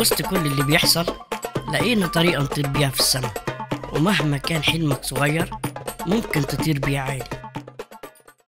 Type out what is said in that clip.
وسط كل اللي بيحصل لقينا طريقة نطير بيها في السماء. ومهما كان حلمك صغير ممكن تطير بيه عالي